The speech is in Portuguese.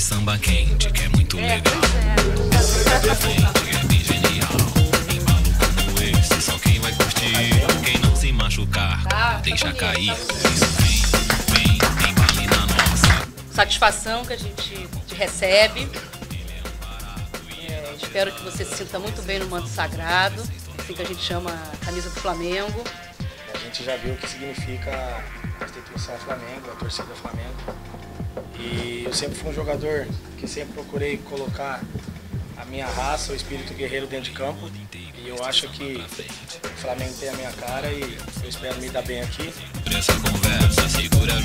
samba quente, que é muito legal. Pra frente, que é bem genial. Embalo como esse, só quem vai curtir. Quem não se machucar, Tá, deixa cair. Isso vem, vem, embale na nossa. Satisfação que a gente te recebe. É, espero que você se sinta muito bem no manto sagrado, assim que a gente chama a camisa do Flamengo. A gente já viu o que significa a instituição Flamengo, a torcida Flamengo. Sempre fui um jogador que sempre procurei colocar a minha raça, o espírito guerreiro dentro de campo. E eu acho que o Flamengo tem a minha cara e eu espero me dar bem aqui. Conversa, segura